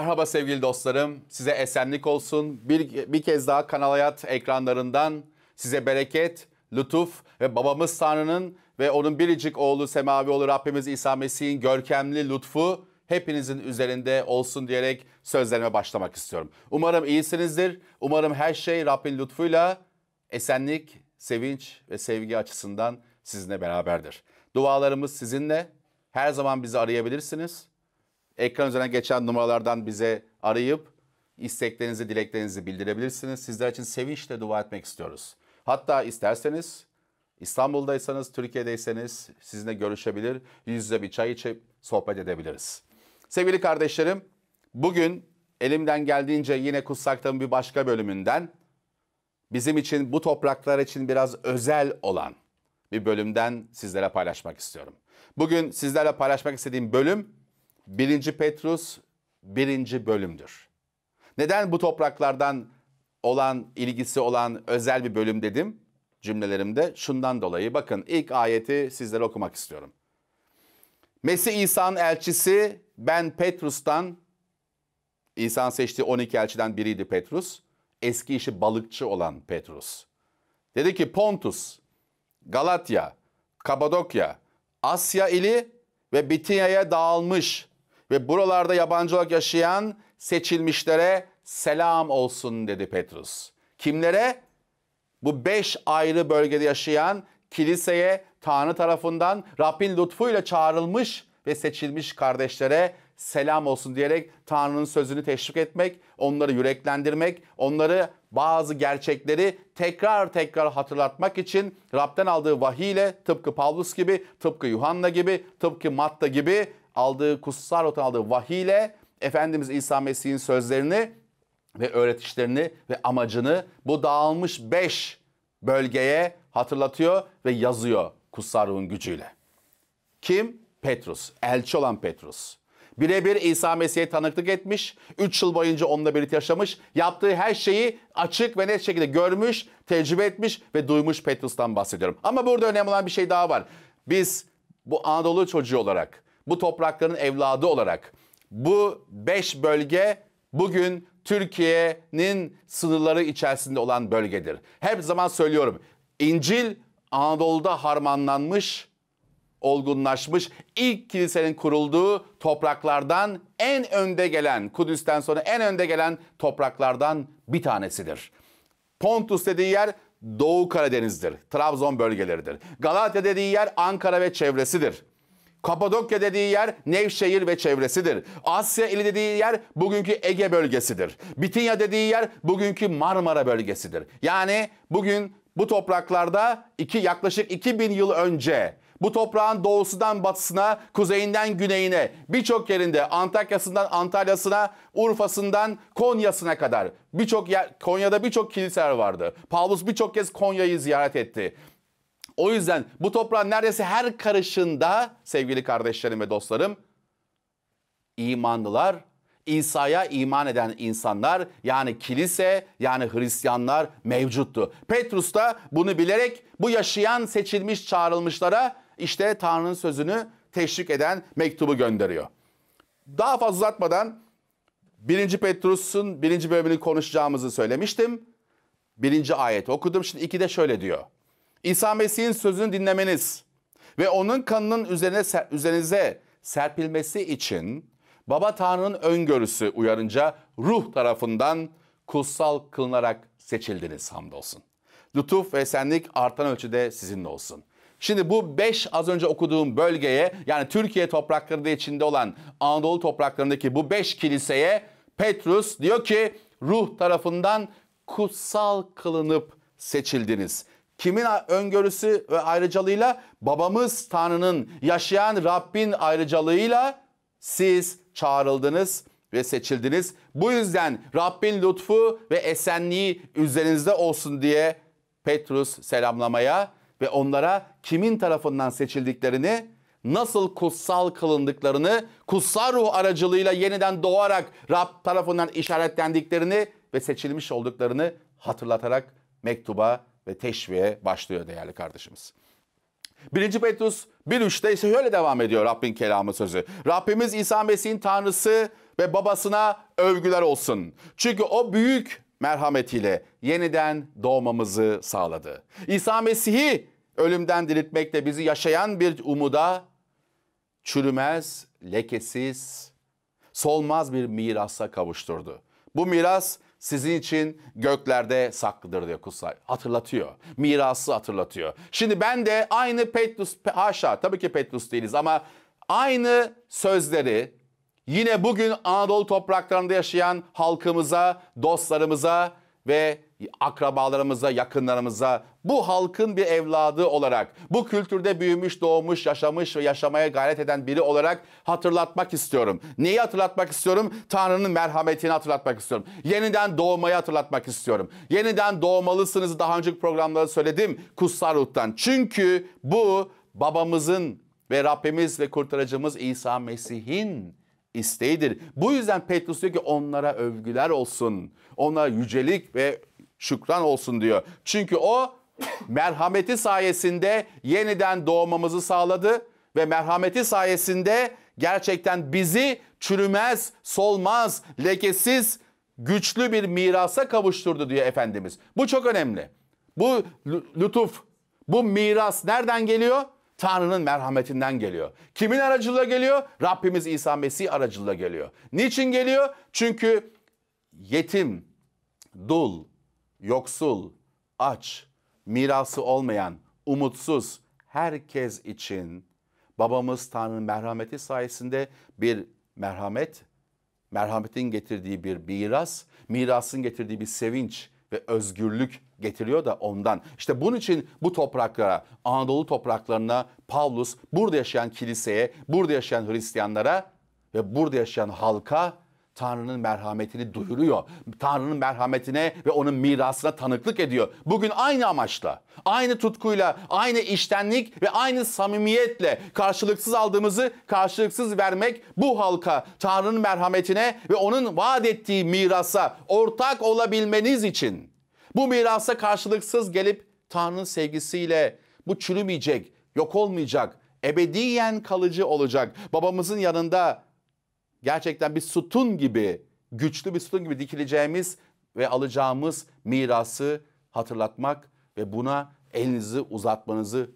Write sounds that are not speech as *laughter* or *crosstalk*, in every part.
Merhaba sevgili dostlarım. Size esenlik olsun. Bir, bir kez daha Kanal Hayat ekranlarından size bereket, lütuf ve babamız Tanrı'nın ve onun biricik oğlu Semavi oğlu Rabbimiz İsa Mesih'in görkemli lütfu hepinizin üzerinde olsun diyerek sözlerime başlamak istiyorum. Umarım iyisinizdir. Umarım her şey Rabbin lütfuyla esenlik, sevinç ve sevgi açısından sizinle beraberdir. Dualarımız sizinle. Her zaman bizi arayabilirsiniz. Ekran üzerine geçen numaralardan bize arayıp isteklerinizi, dileklerinizi bildirebilirsiniz. Sizler için sevinçle dua etmek istiyoruz. Hatta isterseniz İstanbul'daysanız, Türkiye'deyseniz sizinle görüşebilir, yüz yüze bir çay içip sohbet edebiliriz. Sevgili kardeşlerim, bugün elimden geldiğince yine Kutsak'tan bir başka bölümünden bizim için bu topraklar için biraz özel olan bir bölümden sizlere paylaşmak istiyorum. Bugün sizlerle paylaşmak istediğim bölüm 1. Petrus 1. bölümdür. Neden bu topraklardan olan ilgisi olan özel bir bölüm dedim cümlelerimde? Şundan dolayı bakın ilk ayeti sizlere okumak istiyorum. Mesih İsa'nın elçisi ben Petrus'tan İsa'nın seçtiği 12 elçiden biriydi Petrus. Eski işi balıkçı olan Petrus. Dedi ki Pontus, Galatya, Kapadokya, Asya ili ve Bitinya'ya dağılmış ve buralarda yabancı olarak yaşayan seçilmişlere selam olsun dedi Petrus. Kimlere? Bu beş ayrı bölgede yaşayan kiliseye Tanrı tarafından Rabbin lütfuyla çağrılmış ve seçilmiş kardeşlere selam olsun diyerek Tanrı'nın sözünü teşvik etmek, onları yüreklendirmek, onları bazı gerçekleri tekrar tekrar hatırlatmak için Rab'den aldığı vahiy ile tıpkı Pavlus gibi, tıpkı Yuhanna gibi, tıpkı Matta gibi aldığı kutsal rotan aldığı vahiy ile Efendimiz İsa Mesih'in sözlerini ve öğretişlerini ve amacını bu dağılmış beş bölgeye hatırlatıyor ve yazıyor kutsal ruhun gücüyle. Kim? Petrus, elçi olan Petrus. Birebir İsa Mesih'e tanıklık etmiş, 3 yıl boyunca onunla birlikte yaşamış, yaptığı her şeyi açık ve net şekilde görmüş, tecrübe etmiş ve duymuş Petrus'tan bahsediyorum. Ama burada önemli olan bir şey daha var. Biz bu Anadolu çocuğu olarak, bu toprakların evladı olarak, bu beş bölge bugün Türkiye'nin sınırları içerisinde olan bölgedir. Hep zaman söylüyorum. İncil Anadolu'da harmanlanmış, olgunlaşmış, ilk kilisenin kurulduğu topraklardan en önde gelen, Kudüs'ten sonra en önde gelen topraklardan bir tanesidir. Pontus dediği yer Doğu Karadeniz'dir. Trabzon bölgeleridir. Galatya dediği yer Ankara ve çevresidir. Kapadokya dediği yer Nevşehir ve çevresidir. Asya ili dediği yer bugünkü Ege bölgesidir. Bitinya dediği yer bugünkü Marmara bölgesidir. Yani bugün bu topraklarda iki yaklaşık 2000 yıl önce bu toprağın doğusundan batısına, kuzeyinden güneyine, birçok yerinde Antakya'sından Antalya'sına, Urfa'sından Konya'sına kadar birçok Konya'da birçok kiliseler vardı. Pavlus birçok kez Konya'yı ziyaret etti. O yüzden bu toprağın neredeyse her karışında sevgili kardeşlerim ve dostlarım imanlılar, İsa'ya iman eden insanlar yani kilise yani Hristiyanlar mevcuttu. Petrus da bunu bilerek bu yaşayan seçilmiş çağrılmışlara işte Tanrı'nın sözünü teşvik eden mektubu gönderiyor. Daha fazla uzatmadan 1. Petrus'un 1. bölümünü konuşacağımızı söylemiştim. Birinci ayet okudum. Şimdi iki de şöyle diyor. İsa Mesih'in sözünü dinlemeniz ve onun kanının üzerine üzerinize serpilmesi için Baba Tanrı'nın öngörüsü uyarınca ruh tarafından kutsal kılınarak seçildiniz hamdolsun. Lütuf ve senlik artan ölçüde sizinle olsun. Şimdi bu beş az önce okuduğum bölgeye yani Türkiye topraklarında içinde olan Anadolu topraklarındaki bu beş kiliseye Petrus diyor ki ruh tarafından kutsal kılınıp seçildiniz. Kimin öngörüsü ve ayrıcalığıyla? Babamız Tanrı'nın yaşayan Rabbin ayrıcalığıyla siz çağrıldınız ve seçildiniz. Bu yüzden Rabbin lütfu ve esenliği üzerinizde olsun diye Petrus selamlamaya ve onlara kimin tarafından seçildiklerini, nasıl kutsal kılındıklarını, kutsal ruh aracılığıyla yeniden doğarak Rab tarafından işaretlendiklerini ve seçilmiş olduklarını hatırlatarak mektuba ve teşviğe başlıyor değerli kardeşimiz. 1. Petrus 1.3'te ise şöyle devam ediyor Rabbin kelamı sözü. Rabbimiz İsa Mesih'in Tanrısı ve babasına övgüler olsun. Çünkü o büyük merhametiyle yeniden doğmamızı sağladı. İsa Mesih'i ölümden diriltmekle bizi yaşayan bir umuda çürümez, lekesiz, solmaz bir mirasa kavuşturdu. Bu miras sizin için göklerde saklıdır diyor kutsal. Hatırlatıyor. Mirası hatırlatıyor. Şimdi ben de aynı Petrus, haşa tabii ki Petrus değiliz ama aynı sözleri yine bugün Anadolu topraklarında yaşayan halkımıza, dostlarımıza ve akrabalarımıza, yakınlarımıza bu halkın bir evladı olarak, bu kültürde büyümüş, doğmuş, yaşamış ve yaşamaya gayret eden biri olarak hatırlatmak istiyorum. Neyi hatırlatmak istiyorum? Tanrı'nın merhametini hatırlatmak istiyorum. Yeniden doğmayı hatırlatmak istiyorum. Yeniden doğmalısınız daha önceki programlarda söyledim kutsal ruhtan. Çünkü bu babamızın ve Rabbimiz ve kurtarıcımız İsa Mesih'in isteğidir. Bu yüzden Petrus diyor ki onlara övgüler olsun. Onlara yücelik ve şükran olsun diyor. Çünkü o merhameti sayesinde yeniden doğmamızı sağladı ve merhameti sayesinde gerçekten bizi çürümez, solmaz, lekesiz, güçlü bir mirasa kavuşturdu diyor Efendimiz. Bu çok önemli. Bu lütuf, bu miras nereden geliyor? Tanrı'nın merhametinden geliyor. Kimin aracılığıyla geliyor? Rabbimiz İsa Mesih aracılığıyla geliyor. Niçin geliyor? Çünkü yetim, dul, yoksul, aç, mirası olmayan, umutsuz herkes için babamız Tanrı'nın merhameti sayesinde bir merhamet, merhametin getirdiği bir miras, mirasın getirdiği bir sevinç ve özgürlük getiriyor da ondan. İşte bunun için bu topraklara, Anadolu topraklarına Pavlus burada yaşayan kiliseye, burada yaşayan Hristiyanlara ve burada yaşayan halka Tanrı'nın merhametini duyuruyor. Tanrı'nın merhametine ve onun mirasına tanıklık ediyor. Bugün aynı amaçla, aynı tutkuyla, aynı iştenlik ve aynı samimiyetle karşılıksız aldığımızı karşılıksız vermek bu halka Tanrı'nın merhametine ve onun vaat ettiği mirasa ortak olabilmeniz için bu mirasa karşılıksız gelip Tanrı'nın sevgisiyle bu çürümeyecek, yok olmayacak, ebediyen kalıcı olacak. Babamızın yanında gerçekten bir sütun gibi, güçlü bir sütun gibi dikileceğimiz ve alacağımız mirası hatırlatmak ve buna elinizi uzatmanızı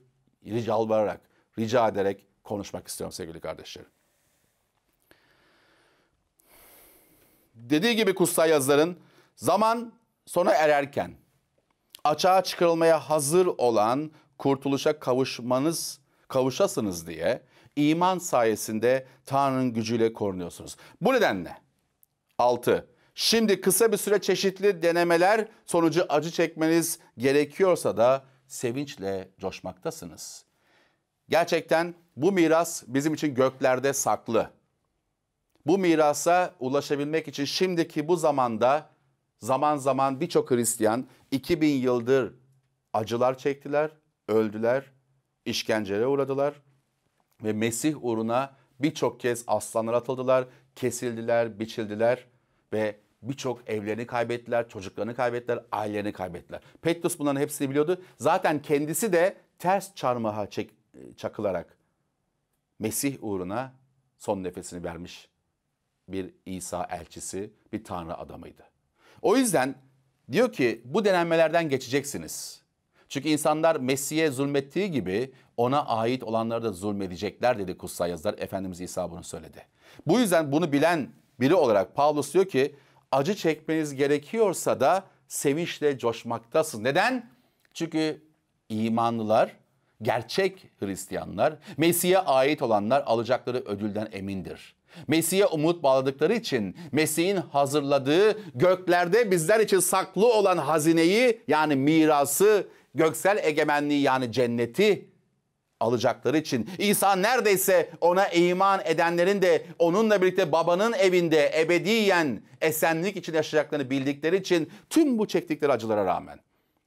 rica yalvararak, rica ederek konuşmak istiyorum sevgili kardeşlerim. Dediği gibi kutsal yazıların zaman sona ererken açığa çıkarılmaya hazır olan kurtuluşa kavuşmanız kavuşasınız diye iman sayesinde Tanrı'nın gücüyle korunuyorsunuz. Bu nedenle 6. Şimdi kısa bir süre çeşitli denemeler sonucu acı çekmeniz gerekiyorsa da sevinçle coşmaktasınız. Gerçekten bu miras bizim için göklerde saklı. Bu mirasa ulaşabilmek için şimdiki bu zamanda zaman zaman birçok Hristiyan 2000 yıldır acılar çektiler, öldüler, işkencelere uğradılar ve Mesih uğruna birçok kez aslanlar atıldılar, kesildiler, biçildiler ve birçok evlerini kaybettiler, çocuklarını kaybettiler, ailelerini kaybettiler. Petrus bunların hepsini biliyordu. Zaten kendisi de ters çarmıha çek, çakılarak Mesih uğruna son nefesini vermiş bir İsa elçisi, bir Tanrı adamıydı. O yüzden diyor ki bu denenmelerden geçeceksiniz. Çünkü insanlar Mesih'e zulmettiği gibi ona ait olanlara da zulmedecekler dedi kutsal yazılar. Efendimiz İsa bunu söyledi. Bu yüzden bunu bilen biri olarak Paulus diyor ki acı çekmeniz gerekiyorsa da sevinçle coşmaktasın. Neden? Çünkü imanlılar, gerçek Hristiyanlar, Mesih'e ait olanlar alacakları ödülden emindir. Mesih'e umut bağladıkları için Mesih'in hazırladığı göklerde bizler için saklı olan hazineyi yani mirası, göksel egemenliği yani cenneti alacakları için İsa neredeyse ona iman edenlerin de onunla birlikte babanın evinde ebediyen esenlik için yaşayacaklarını bildikleri için tüm bu çektikleri acılara rağmen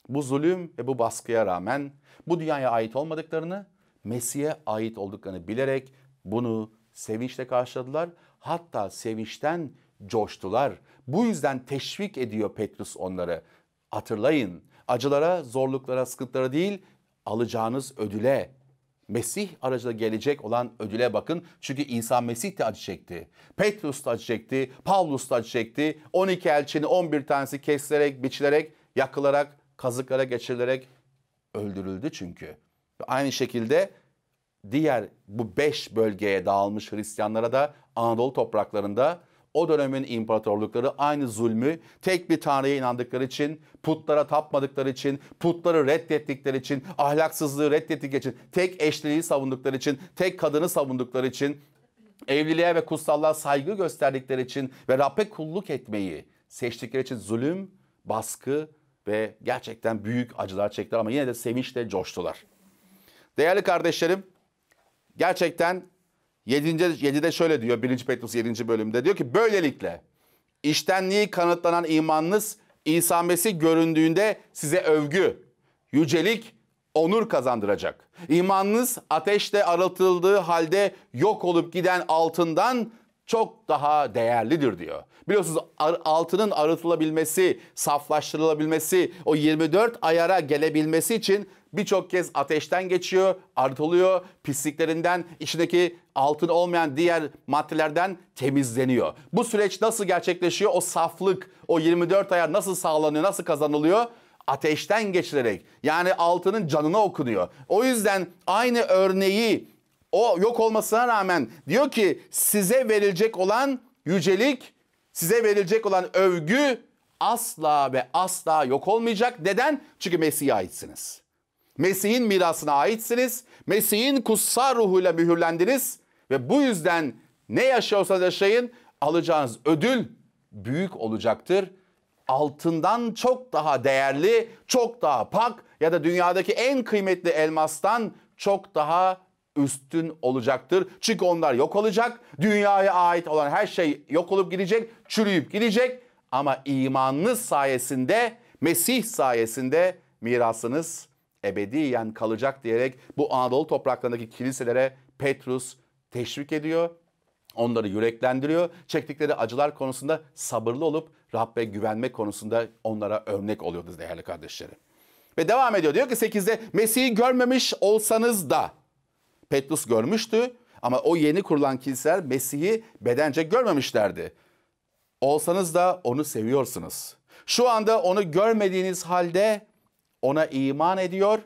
bu zulüm ve bu baskıya rağmen bu dünyaya ait olmadıklarını Mesih'e ait olduklarını bilerek bunu sevinçle karşıladılar. Hatta sevinçten coştular. Bu yüzden teşvik ediyor Petrus onları. Hatırlayın acılara, zorluklara, sıkıntılara değil alacağınız ödüle Mesih aracılığıyla gelecek olan ödüle bakın. Çünkü İsa Mesih de acı çekti. Petrus da acı çekti. Pavlus da acı çekti. 12 elçinin 11 tanesi kesilerek, biçilerek, yakılarak, kazıklara geçirilerek öldürüldü çünkü. Aynı şekilde diğer bu beş bölgeye dağılmış Hristiyanlara da Anadolu topraklarında o dönemin imparatorlukları aynı zulmü tek bir tanrıya inandıkları için, putlara tapmadıkları için, putları reddettikleri için, ahlaksızlığı reddettikleri için, tek eşliliği savundukları için, tek kadını savundukları için, evliliğe ve kutsallığa saygı gösterdikleri için ve Rabbe kulluk etmeyi seçtikleri için zulüm, baskı ve gerçekten büyük acılar çektiler ama yine de sevinçle coştular. Değerli kardeşlerim, gerçekten 7. 7'de şöyle diyor 1. Petrus 7. bölümde diyor ki böylelikle iştenliği kanıtlanan imanınız İsa Mesih göründüğünde size övgü, yücelik, onur kazandıracak. İmanınız ateşte arıtıldığı halde yok olup giden altından çok daha değerlidir diyor. Biliyorsunuz altının arıtılabilmesi, saflaştırılabilmesi, o 24 ayara gelebilmesi için birçok kez ateşten geçiyor, arıtılıyor, pisliklerinden, içindeki altın olmayan diğer maddelerden temizleniyor. Bu süreç nasıl gerçekleşiyor? O saflık, o 24 ayar nasıl sağlanıyor, nasıl kazanılıyor? Ateşten geçirerek. Yani altının canına okunuyor. O yüzden aynı örneği o yok olmasına rağmen diyor ki size verilecek olan yücelik, size verilecek olan övgü asla ve asla yok olmayacak. Neden? Çünkü Mesih'e aitsiniz. Mesih'in mirasına aitsiniz. Mesih'in kutsal ruhuyla mühürlendiniz ve bu yüzden ne yaşıyorsanız yaşayın alacağınız ödül büyük olacaktır. Altından çok daha değerli, çok daha pak ya da dünyadaki en kıymetli elmastan çok daha üstün olacaktır. Çünkü onlar yok olacak. Dünyaya ait olan her şey yok olup gidecek, çürüyüp gidecek. Ama imanınız sayesinde, Mesih sayesinde mirasınız ebediyen kalacak diyerek bu Anadolu topraklarındaki kiliselere Petrus teşvik ediyor. Onları yüreklendiriyor. Çektikleri acılar konusunda sabırlı olup Rabbe güvenme konusunda onlara örnek oluyordu değerli kardeşlerim. Ve devam ediyor. Diyor ki 8'de Mesih'i görmemiş olsanız da Petrus görmüştü ama o yeni kurulan kiliseler Mesih'i bedence görmemişlerdi. Olsanız da onu seviyorsunuz. Şu anda onu görmediğiniz halde ona iman ediyor.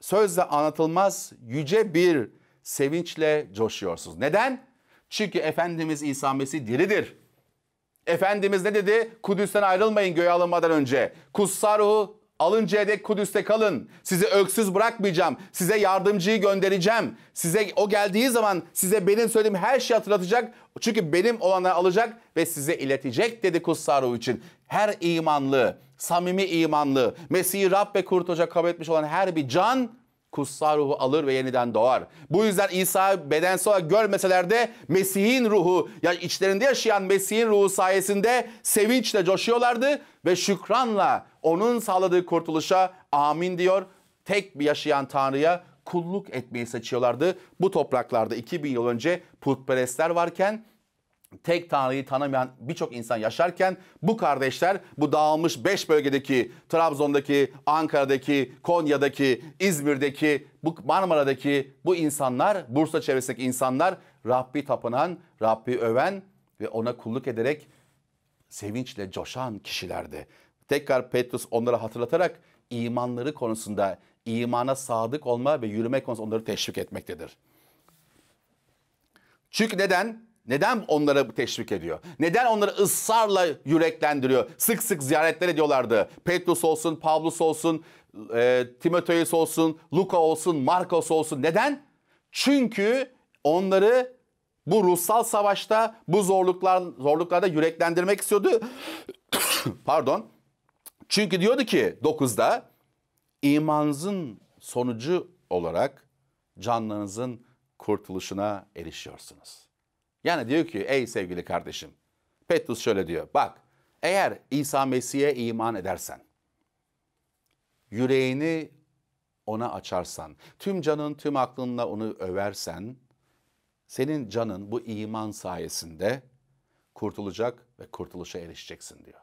Sözle anlatılmaz yüce bir sevinçle coşuyorsunuz. Neden? Çünkü Efendimiz İsa Mesih diridir. Efendimiz ne dedi? Kudüs'ten ayrılmayın göğe alınmadan önce. Kutsal ruhu alıncaya dek Kudüs'te kalın. Sizi öksüz bırakmayacağım. Size yardımcıyı göndereceğim. Size o geldiği zaman size benim söylediğim her şeyi hatırlatacak. Çünkü benim olanları alacak ve size iletecek dedi kutsal ruh için. Her imanlı, samimi imanlı, Mesih'i Rab ve kurtulacak kabul etmiş olan her bir can kutsal ruhu alır ve yeniden doğar. Bu yüzden İsa bedensel olarak görmeseler de Mesih'in ruhu, ya içlerinde yaşayan Mesih'in ruhu sayesinde sevinçle coşuyorlardı ve şükranla onun sağladığı kurtuluşa amin diyor. Tek bir yaşayan Tanrı'ya kulluk etmeyi seçiyorlardı. Bu topraklarda 2000 yıl önce putperestler varken tek Tanrı'yı tanımayan birçok insan yaşarken bu kardeşler bu dağılmış 5 bölgedeki Trabzon'daki, Ankara'daki, Konya'daki, İzmir'deki, bu Marmara'daki bu insanlar, Bursa çevresindeki insanlar Rabbi tapınan, Rabbi öven ve ona kulluk ederek sevinçle coşan kişilerdi. Tekrar Petrus onları hatırlatarak imanları konusunda imana sadık olma ve yürüme konusunda onları teşvik etmektedir. Çünkü neden? Neden onları teşvik ediyor? Neden onları ısrarla yüreklendiriyor? Sık sık ziyaretler ediyorlardı. Petrus olsun, Pavlus olsun, e, Timoteus olsun, Luka olsun, Markos olsun. Neden? Çünkü onları bu ruhsal savaşta, bu zorluklar zorluklarda yüreklendirmek istiyordu. *coughs* Pardon. Çünkü diyordu ki 9'da imanınızın sonucu olarak canlarınızın kurtuluşuna erişiyorsunuz. Yani diyor ki ey sevgili kardeşim. Petrus şöyle diyor. Bak eğer İsa Mesih'e iman edersen, yüreğini ona açarsan, tüm canın tüm aklınla onu översen, senin canın bu iman sayesinde kurtulacak ve kurtuluşa erişeceksin diyor.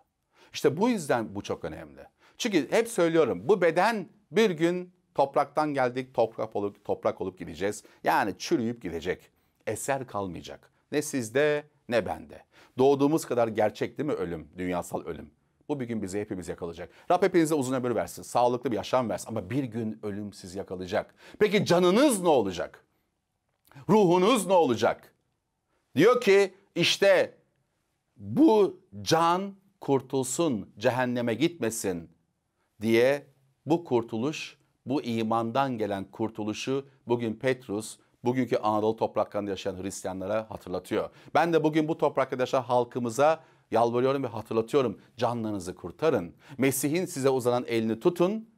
İşte bu yüzden bu çok önemli. Çünkü hep söylüyorum bu beden bir gün Topraktan geldik, toprak olup, toprak olup gideceğiz. Yani çürüyüp gidecek. Eser kalmayacak. Ne sizde ne bende. Doğduğumuz kadar gerçek değil mi ölüm, dünyasal ölüm? Bu bir gün bizi hepimiz yakalayacak. Rab hepinize uzun ömür versin, sağlıklı bir yaşam versin ama bir gün ölüm sizi yakalayacak. Peki canınız ne olacak? Ruhunuz ne olacak? Diyor ki işte bu can kurtulsun, cehenneme gitmesin diye bu kurtuluş, bu imandan gelen kurtuluşu bugün Petrus bugünkü Anadolu topraklarında yaşayan Hristiyanlara hatırlatıyor. Ben de bugün bu topraklarda yaşayan halkımıza yalvarıyorum ve hatırlatıyorum. Canlarınızı kurtarın. Mesih'in size uzanan elini tutun.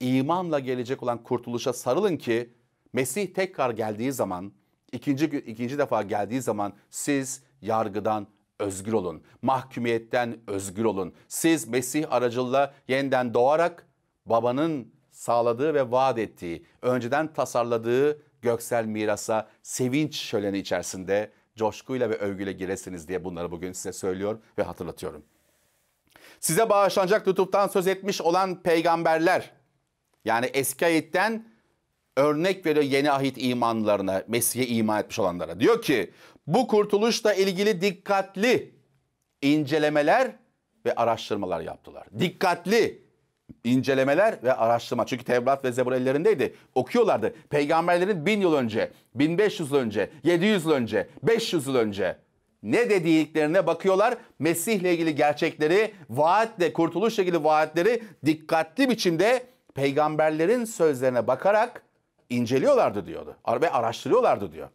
İmanla gelecek olan kurtuluşa sarılın ki Mesih tekrar geldiği zaman, ikinci, ikinci defa geldiği zaman siz yargıdan özgür olun. Mahkumiyetten özgür olun. Siz Mesih aracılığıyla yeniden doğarak babanın sağladığı ve vaat ettiği, önceden tasarladığı göksel mirasa sevinç şöleni içerisinde coşkuyla ve övgüyle giresiniz diye bunları bugün size söylüyor ve hatırlatıyorum. Size bağışlanacak lütuftan söz etmiş olan peygamberler yani eski ayetten örnek veriyor yeni ahit imanlarına, Mesih'e iman etmiş olanlara. Diyor ki bu kurtuluşla ilgili dikkatli incelemeler ve araştırmalar yaptılar. Dikkatli incelemeler ve araştırma. Çünkü Tevrat ve Zebur ellerindeydi. Okuyorlardı. Peygamberlerin bin yıl önce, 1500 yıl önce, 700 yıl önce, 500 yıl önce ne dediklerine bakıyorlar. Mesih ile ilgili gerçekleri, vaatle, kurtuluşla ilgili vaatleri dikkatli biçimde peygamberlerin sözlerine bakarak inceliyorlardı diyordu. Ve araştırıyorlardı diyor.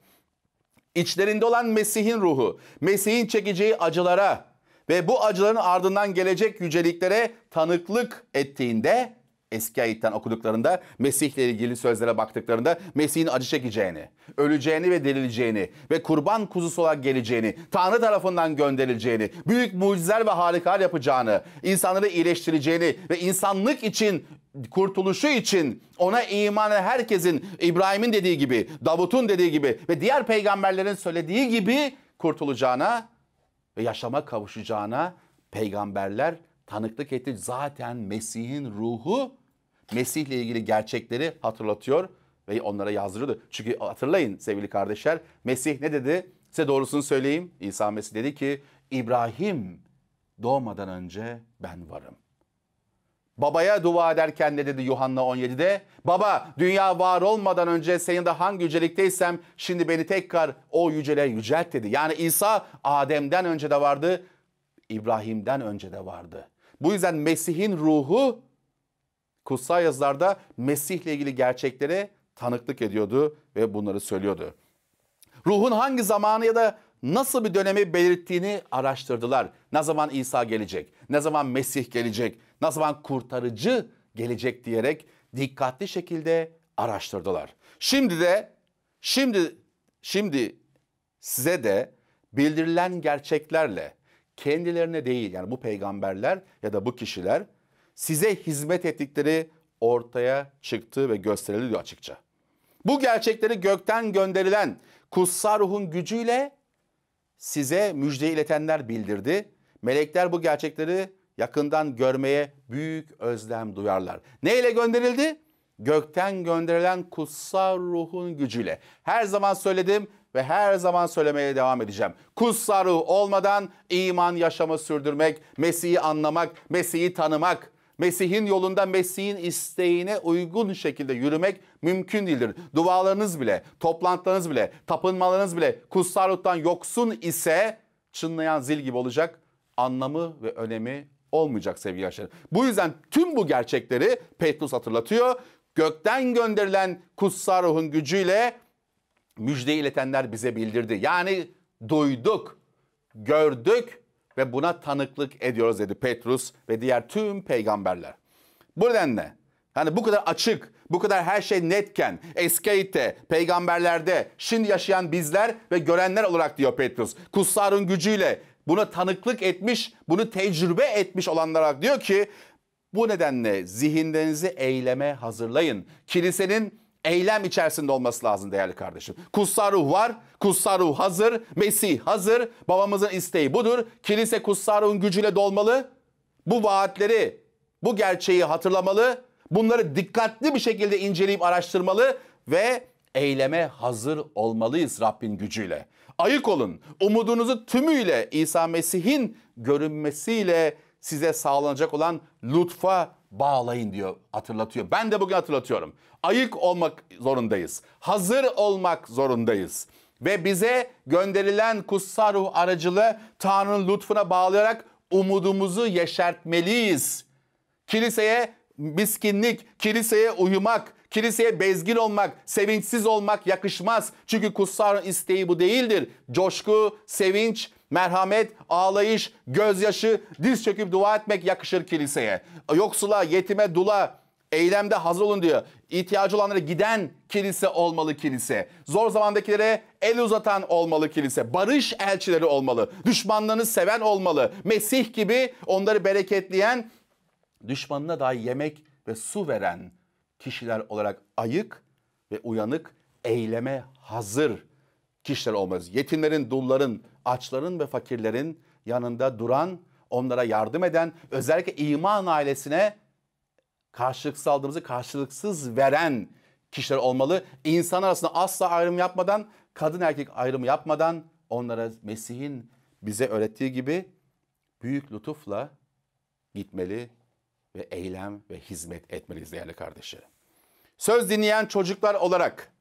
İçlerinde olan Mesih'in ruhu, Mesih'in çekeceği acılara, ve bu acıların ardından gelecek yüceliklere tanıklık ettiğinde eski ayetten okuduklarında Mesih ile ilgili sözlere baktıklarında Mesih'in acı çekeceğini, öleceğini ve dirileceğini ve kurban kuzusu olarak geleceğini, Tanrı tarafından gönderileceğini, büyük mucizeler ve harikalar yapacağını, insanları iyileştireceğini ve insanlık için kurtuluşu için ona iman herkesin İbrahim'in dediği gibi, Davut'un dediği gibi ve diğer peygamberlerin söylediği gibi kurtulacağına ve yaşama kavuşacağına peygamberler tanıklık etti. Zaten Mesih'in ruhu Mesih ile ilgili gerçekleri hatırlatıyor ve onlara yazdırıyordu. Çünkü hatırlayın sevgili kardeşler Mesih ne dedi? Size doğrusunu söyleyeyim. İsa Mesih dedi ki İbrahim doğmadan önce ben varım. Babaya dua ederken ne dedi Yuhanna 17'de? Baba dünya var olmadan önce senin de hangi yücelikteysem şimdi beni tekrar o yüceliğe yücelt dedi. Yani İsa Adem'den önce de vardı, İbrahim'den önce de vardı. Bu yüzden Mesih'in ruhu kutsal yazılarda Mesih'le ilgili gerçeklere tanıklık ediyordu ve bunları söylüyordu. Ruhun hangi zamanı ya da nasıl bir dönemi belirttiğini araştırdılar. Ne zaman İsa gelecek? Ne zaman Mesih gelecek? Zaman kurtarıcı gelecek diyerek dikkatli şekilde araştırdılar. Şimdi de şimdi şimdi size de bildirilen gerçeklerle kendilerine değil yani bu peygamberler ya da bu kişiler size hizmet ettikleri ortaya çıktı ve gösterildi açıkça. Bu gerçekleri gökten gönderilen kutsal ruhun gücüyle size müjde iletenler bildirdi. Melekler bu gerçekleri yakından görmeye büyük özlem duyarlar. Ne ile gönderildi? Gökten gönderilen kutsal ruhun gücüyle. Her zaman söyledim ve her zaman söylemeye devam edeceğim. Kutsal ruh olmadan iman yaşamı sürdürmek, Mesih'i anlamak, Mesih'i tanımak, Mesih'in yolunda Mesih'in isteğine uygun şekilde yürümek mümkün değildir. Dualarınız bile, toplantılarınız bile, tapınmalarınız bile kutsal ruhtan yoksun ise çınlayan zil gibi olacak. Anlamı ve önemi olmayacak sevgili arkadaşlar. Bu yüzden tüm bu gerçekleri Petrus hatırlatıyor. Gökten gönderilen kutsal ruhun gücüyle müjde iletenler bize bildirdi. Yani duyduk, gördük ve buna tanıklık ediyoruz dedi Petrus ve diğer tüm peygamberler. Bu nedenle hani bu kadar açık, bu kadar her şey netken eski ayette, peygamberlerde, şimdi yaşayan bizler ve görenler olarak diyor Petrus. Kutsarın gücüyle buna tanıklık etmiş, bunu tecrübe etmiş olanlara diyor ki bu nedenle zihinlerinizi eyleme hazırlayın. Kilisenin eylem içerisinde olması lazım değerli kardeşim. Kutsal ruh var, kutsal ruh hazır, Mesih hazır. Babamızın isteği budur. Kilise kutsal ruhun gücüyle dolmalı. Bu vaatleri, bu gerçeği hatırlamalı. Bunları dikkatli bir şekilde inceleyip araştırmalı ve eyleme hazır olmalıyız Rabbin gücüyle. Ayık olun. Umudunuzu tümüyle İsa Mesih'in görünmesiyle size sağlanacak olan lütfa bağlayın diyor, hatırlatıyor. Ben de bugün hatırlatıyorum. Ayık olmak zorundayız. Hazır olmak zorundayız. Ve bize gönderilen kutsal ruh aracılığı Tanrı'nın lütfuna bağlayarak umudumuzu yeşertmeliyiz. Kiliseye miskinlik, kiliseye uyumak, kiliseye bezgin olmak, sevinçsiz olmak yakışmaz. Çünkü kutsal isteği bu değildir. Coşku, sevinç, merhamet, ağlayış, gözyaşı, diz çöküp dua etmek yakışır kiliseye. Yoksula, yetime, dula, eylemde hazır olun diyor. İhtiyacı olanlara giden kilise olmalı kilise. Zor zamandakilere el uzatan olmalı kilise. Barış elçileri olmalı. Düşmanlarını seven olmalı. Mesih gibi onları bereketleyen, düşmanına dahi yemek ve su veren kişiler olarak ayık ve uyanık, eyleme hazır kişiler olmalıyız. Yetimlerin, dulların, açların ve fakirlerin yanında duran, onlara yardım eden, özellikle iman ailesine karşılıksız aldığımızı karşılıksız veren kişiler olmalı. İnsan arasında asla ayrım yapmadan, kadın erkek ayrımı yapmadan onlara Mesih'in bize öğrettiği gibi büyük lütufla gitmeli ve eylem ve hizmet etmeliyiz değerli kardeşlerim. Söz dinleyen çocuklar olarak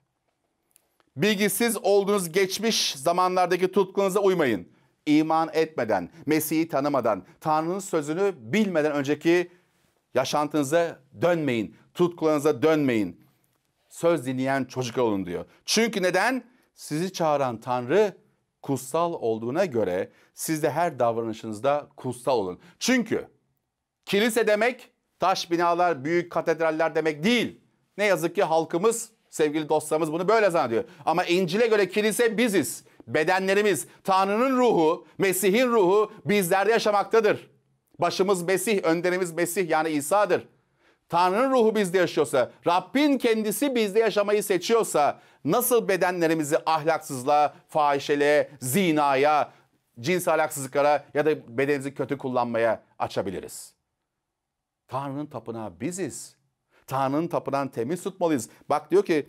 bilgisiz olduğunuz geçmiş zamanlardaki tutkunuza uymayın. İman etmeden, Mesih'i tanımadan, Tanrı'nın sözünü bilmeden önceki yaşantınıza dönmeyin, tutkularınıza dönmeyin. Söz dinleyen çocuklar olun diyor. Çünkü neden? Sizi çağıran Tanrı kutsal olduğuna göre siz de her davranışınızda kutsal olun. Çünkü kilise demek taş binalar, büyük katedraller demek değil. Ne yazık ki halkımız, sevgili dostlarımız bunu böyle zannediyor. Ama İncil'e göre kilise biziz. Bedenlerimiz, Tanrı'nın ruhu, Mesih'in ruhu bizlerde yaşamaktadır. Başımız Mesih, önderimiz Mesih yani İsa'dır. Tanrı'nın ruhu bizde yaşıyorsa, Rabbin kendisi bizde yaşamayı seçiyorsa nasıl bedenlerimizi ahlaksızlığa, fahişeliğe, zinaya, cins ahlaksızlıklara ya da bedenimizi kötü kullanmaya açabiliriz? Tanrı'nın tapınağı biziz. Tanrı'nın tapınağını temiz tutmalıyız. Bak diyor ki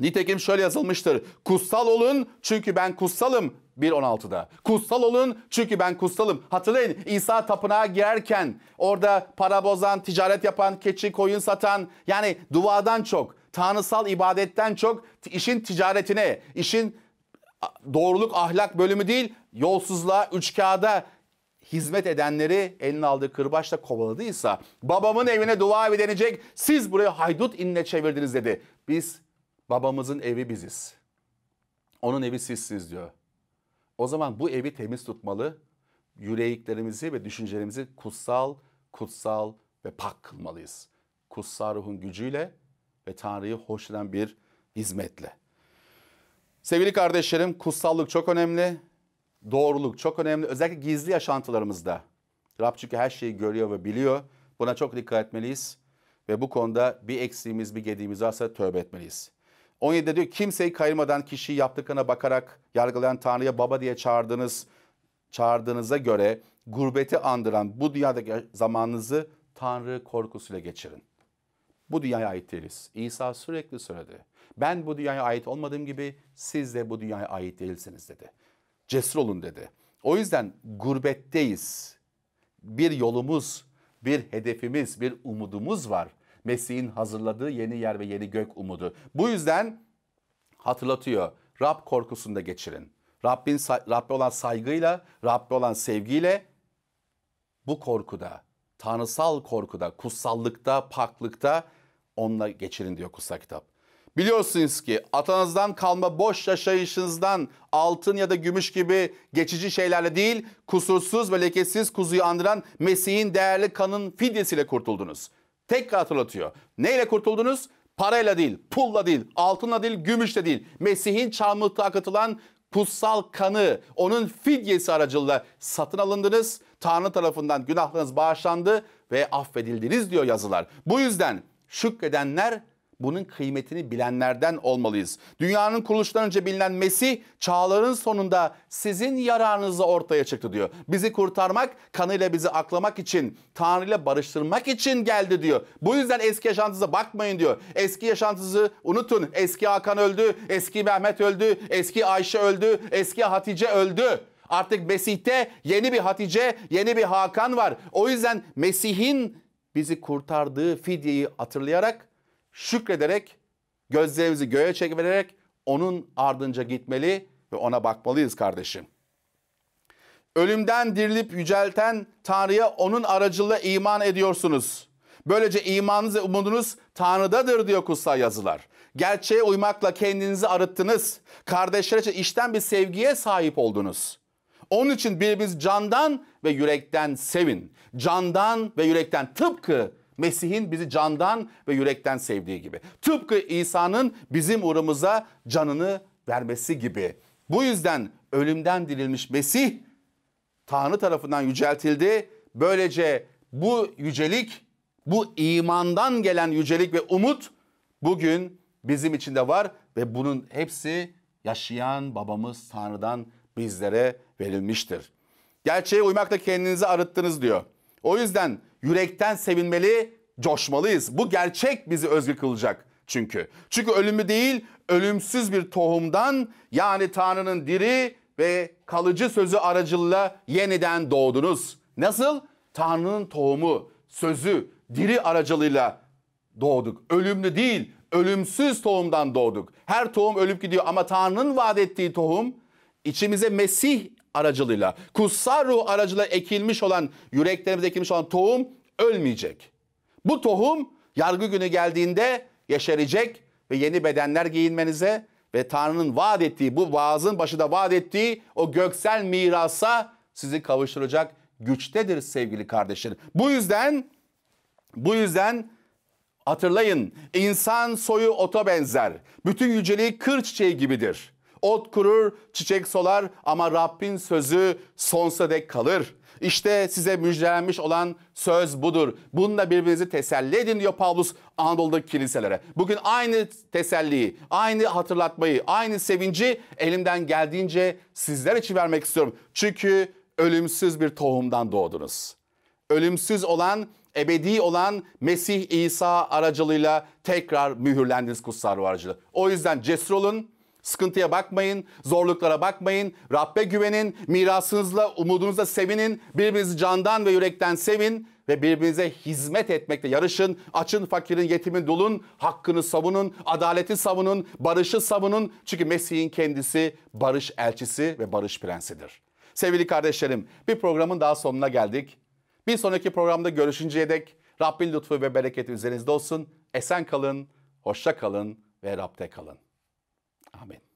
nitekim şöyle yazılmıştır. Kutsal olun çünkü ben kutsalım 1.16'da. Kutsal olun çünkü ben kutsalım. Hatırlayın İsa tapınağa girerken orada para bozan, ticaret yapan, keçi koyun satan yani duadan çok, tanrısal ibadetten çok işin ticaretine, işin doğruluk ahlak bölümü değil yolsuzluğa, üç kağıda hizmet edenleri eline aldığı kırbaçla kovaladıysa babamın evine dua evi siz buraya haydut inine çevirdiniz dedi. Biz babamızın evi biziz. Onun evi sizsiniz diyor. O zaman bu evi temiz tutmalı. Yüreklerimizi ve düşüncelerimizi kutsal, kutsal ve pak kılmalıyız. Kutsal ruhun gücüyle ve Tanrı'yı hoşlanan bir hizmetle. Sevgili kardeşlerim, kutsallık çok önemli. Doğruluk çok önemli. Özellikle gizli yaşantılarımızda. Rab çünkü her şeyi görüyor ve biliyor. Buna çok dikkat etmeliyiz. Ve bu konuda bir eksiğimiz, bir gediğimiz varsa tövbe etmeliyiz. 17'de diyor kimseyi kayırmadan kişiyi yaptıklarına bakarak yargılayan Tanrı'ya baba diye çağırdığınız çağırdığınıza göre gurbeti andıran bu dünyadaki zamanınızı Tanrı korkusuyla geçirin. Bu dünyaya ait değiliz. İsa sürekli söyledi. Ben bu dünyaya ait olmadığım gibi siz de bu dünyaya ait değilsiniz dedi. Cesur olun dedi. O yüzden gurbetteyiz. Bir yolumuz, bir hedefimiz, bir umudumuz var. Mesih'in hazırladığı yeni yer ve yeni gök umudu. Bu yüzden hatırlatıyor. Rab korkusunda geçirin. Rabbin Rabbe olan saygıyla, Rabbe olan sevgiyle bu korkuda, tanrısal korkuda, kutsallıkta, paklıkta onunla geçirin diyor kutsal kitap. Biliyorsunuz ki atanızdan kalma boş yaşayışınızdan altın ya da gümüş gibi geçici şeylerle değil, kusursuz ve lekesiz kuzuyu andıran Mesih'in değerli kanın fidyesiyle kurtuldunuz. Tekrar hatırlatıyor. Neyle kurtuldunuz? Parayla değil, pulla değil, altınla değil, gümüşle değil. Mesih'in çarmıhta akıtılan kutsal kanı, onun fidyesi aracılığıyla satın alındınız. Tanrı tarafından günahlarınız bağışlandı ve affedildiniz diyor yazılar. Bu yüzden şükredenler bunun kıymetini bilenlerden olmalıyız. Dünyanın kuruluştan önce bilinen Mesih çağların sonunda sizin yararınızı ortaya çıktı diyor. Bizi kurtarmak, kanıyla bizi aklamak için, Tanrı ile barıştırmak için geldi diyor. Bu yüzden eski yaşantınıza bakmayın diyor. Eski yaşantınızı unutun. Eski Hakan öldü, eski Mehmet öldü, eski Ayşe öldü, eski Hatice öldü. Artık Mesih'te yeni bir Hatice, yeni bir Hakan var. O yüzden Mesih'in bizi kurtardığı fidyeyi hatırlayarak, şükrederek, gözlerimizi göğe çekivererek onun ardınca gitmeli ve ona bakmalıyız kardeşim. Ölümden dirilip yücelten Tanrı'ya onun aracılığıyla iman ediyorsunuz. Böylece imanınız ve umudunuz Tanrı'dadır diyor kutsal yazılar. Gerçeğe uymakla kendinizi arıttınız. Kardeşler için işten bir sevgiye sahip oldunuz. Onun için birbirinizi candan ve yürekten sevin. Candan ve yürekten tıpkı Mesih'in bizi candan ve yürekten sevdiği gibi. Tıpkı İsa'nın bizim uğrumuza canını vermesi gibi. Bu yüzden ölümden dirilmiş Mesih Tanrı tarafından yüceltildi. Böylece bu yücelik, bu imandan gelen yücelik ve umut bugün bizim içinde var ve bunun hepsi yaşayan babamız Tanrı'dan bizlere verilmiştir. Gerçeğe uymakla kendinizi arıttınız diyor. O yüzden yürekten sevinmeli, coşmalıyız. Bu gerçek bizi özgür kılacak çünkü. Çünkü ölümü değil, ölümsüz bir tohumdan yani Tanrı'nın diri ve kalıcı sözü aracılığıyla yeniden doğdunuz. Nasıl? Tanrı'nın tohumu, sözü, diri aracılığıyla doğduk. Ölümlü değil, ölümsüz tohumdan doğduk. Her tohum ölüp gidiyor ama Tanrı'nın vaat ettiği tohum içimize Mesih aracılığıyla, kutsal ruh aracılığıyla ekilmiş olan, yüreklerimize ekilmiş olan tohum ölmeyecek. Bu tohum yargı günü geldiğinde yeşerecek ve yeni bedenler giyinmenize ve Tanrı'nın vaat ettiği, bu vaazın başında vaat ettiği o göksel mirasa sizi kavuşturacak güçtedir sevgili kardeşlerim. Bu yüzden bu yüzden hatırlayın insan soyu ota benzer. Bütün yüceliği kır çiçeği gibidir. Ot kurur, çiçek solar ama Rabbin sözü sonsuza dek kalır. İşte size müjdelenmiş olan söz budur. Bununla birbirinizi teselli edin diyor Pavlus Anadolu'daki kiliselere. Bugün aynı teselliyi, aynı hatırlatmayı, aynı sevinci elimden geldiğince sizler için vermek istiyorum. Çünkü ölümsüz bir tohumdan doğdunuz. Ölümsüz olan, ebedi olan Mesih İsa aracılığıyla tekrar mühürlendiniz kutsal aracılığı. O yüzden cesur olun, Sıkıntıya bakmayın, zorluklara bakmayın. Rabbe güvenin, mirasınızla, umudunuzla sevinin. Birbirinizi candan ve yürekten sevin ve birbirinize hizmet etmekte yarışın. Açın fakirin, yetimin dolun, hakkını savunun, adaleti savunun, barışı savunun. Çünkü Mesih'in kendisi barış elçisi ve barış prensidir. Sevgili kardeşlerim, bir programın daha sonuna geldik. Bir sonraki programda görüşünceye dek Rabbin lütfu ve bereketi üzerinizde olsun. Esen kalın, hoşça kalın ve Rab'de kalın. Amén.